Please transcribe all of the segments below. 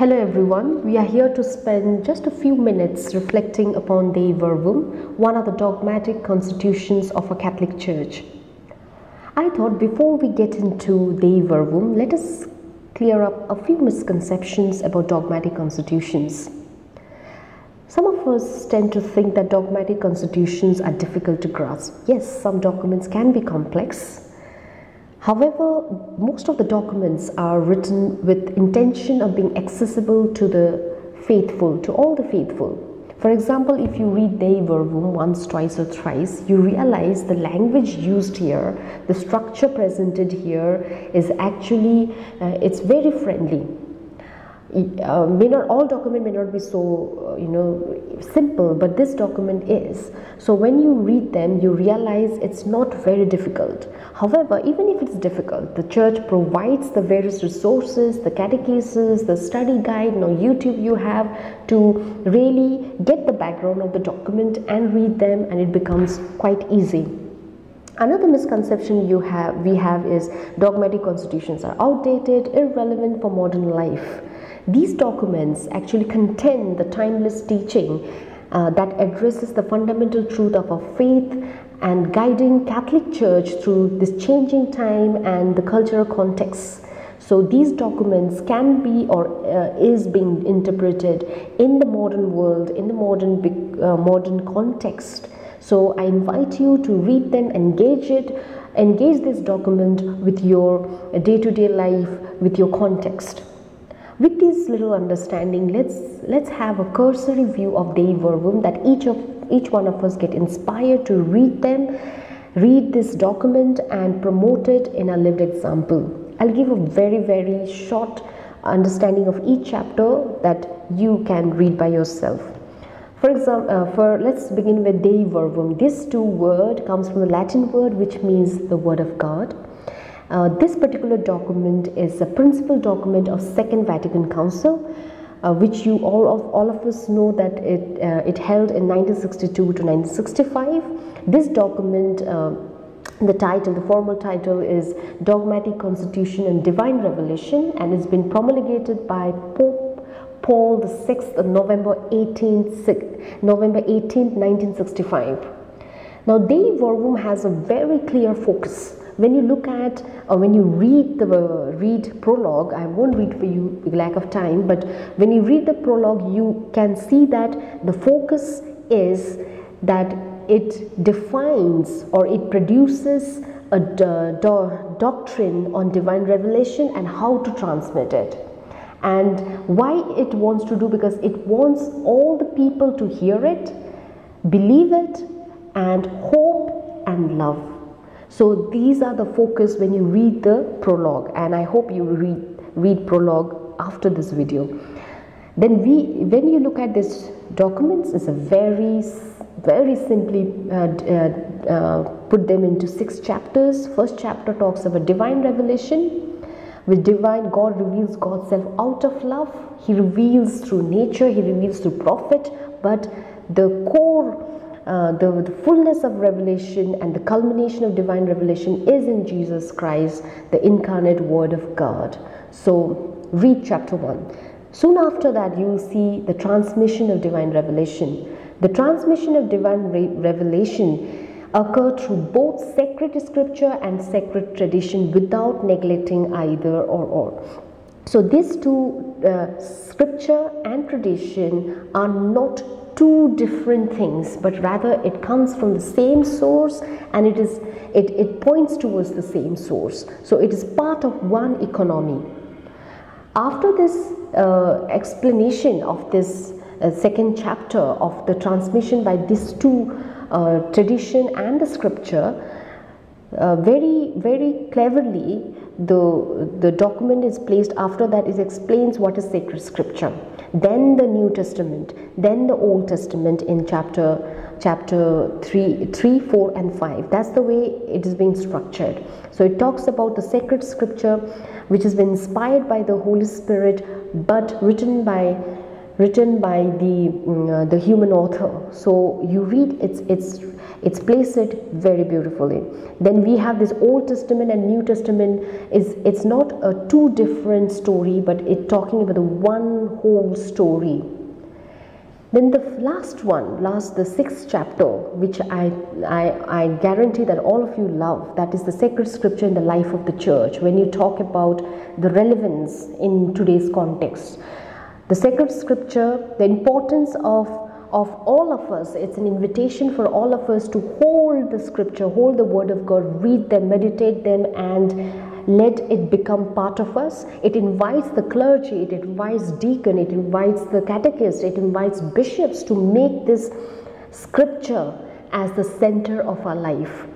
Hello everyone, we are here to spend just a few minutes reflecting upon Dei Verbum, one of the dogmatic constitutions of a Catholic Church. I thought before we get into Dei Verbum, let us clear up a few misconceptions about dogmatic constitutions. Some of us tend to think that dogmatic constitutions are difficult to grasp. Yes, some documents can be complex, However, most of the documents are written with intention of being accessible to the faithful, to all the faithful. For example, if you read Dei Verbum once, twice or thrice, you realize the language used here, the structure presented here is actually, uh, it's very friendly uh, may not all document may not be so uh, you know simple but this document is. So when you read them you realize it's not very difficult. However even if it's difficult the church provides the various resources the catechesis the study guide no youtube you have to really get the background of the document and read them and it becomes quite easy. Another misconception you have we have is dogmatic constitutions are outdated, irrelevant for modern life. These documents actually contain the timeless teaching uh, that addresses the fundamental truth of our faith and guiding Catholic Church through this changing time and the cultural context. So these documents can be or uh, is being interpreted in the modern world, in the modern uh, modern context. So I invite you to read them, engage it, engage this document with your day-to-day -day life, with your context. With this little understanding, let's let's have a cursory view of Dei Verbum that each of each one of us get inspired to read them, read this document and promote it in a lived example. I'll give a very very short understanding of each chapter that you can read by yourself. For example, uh, for let's begin with Dei Verbum. This two word comes from the Latin word which means the word of God. Uh, this particular document is a principal document of Second Vatican Council, uh, which you all of all of us know that it uh, it held in 1962 to 1965. This document. Uh, the title, the formal title is Dogmatic Constitution and Divine Revelation and it's been promulgated by Pope Paul VI on November 18th, November 18th, 1965. Now, Dei Verbum has a very clear focus when you look at or when you read the read prologue i won't read for you lack of time but when you read the prologue you can see that the focus is that it defines or it produces a doctrine on divine revelation and how to transmit it. And why it wants to do because it wants all the people to hear it believe it and hope and love so these are the focus when you read the prologue and I hope you read, read prologue after this video. Then we, when you look at this documents, it's a very, very simply uh, uh, uh, put them into six chapters. First chapter talks about divine revelation. With divine, God reveals God's self out of love. He reveals through nature, He reveals through prophet, but the core uh, the, the fullness of revelation and the culmination of divine revelation is in Jesus Christ, the incarnate Word of God. So, read chapter 1. Soon after that, you will see the transmission of divine revelation. The transmission of divine re revelation occurred through both sacred scripture and sacred tradition without neglecting either or or. So, these two, uh, scripture and tradition, are not two different things but rather it comes from the same source and it is it, it points towards the same source. So it is part of one economy. After this uh, explanation of this uh, second chapter of the transmission by these two uh, tradition and the scripture uh, very very cleverly the the document is placed after that it explains what is sacred scripture. Then the new testament then the old testament in chapter chapter 3 3 4 and 5 that's the way it is being structured. So it talks about the sacred scripture which has been inspired by the holy spirit but written by written by the mm, uh, the human author. So you read it's it's It's placed it very beautifully. Then we have this Old Testament and New Testament. is It's not a two different story, but it talking about the one whole story. Then the last one, last the sixth chapter, which I, I, I guarantee that all of you love, that is the sacred scripture in the life of the church. When you talk about the relevance in today's context, the sacred scripture, the importance of of all of us. It's an invitation for all of us to hold the scripture, hold the word of God, read them, meditate them, and let it become part of us. It invites the clergy, it invites deacon, it invites the catechist, it invites bishops to make this scripture as the center of our life.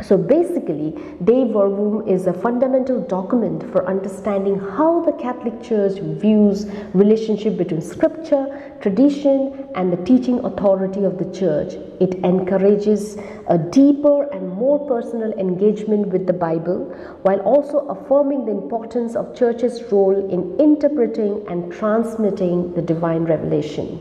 So basically, Dei Verbum is a fundamental document for understanding how the Catholic Church views relationship between scripture, tradition and the teaching authority of the church. It encourages a deeper and more personal engagement with the Bible while also affirming the importance of church's role in interpreting and transmitting the divine revelation.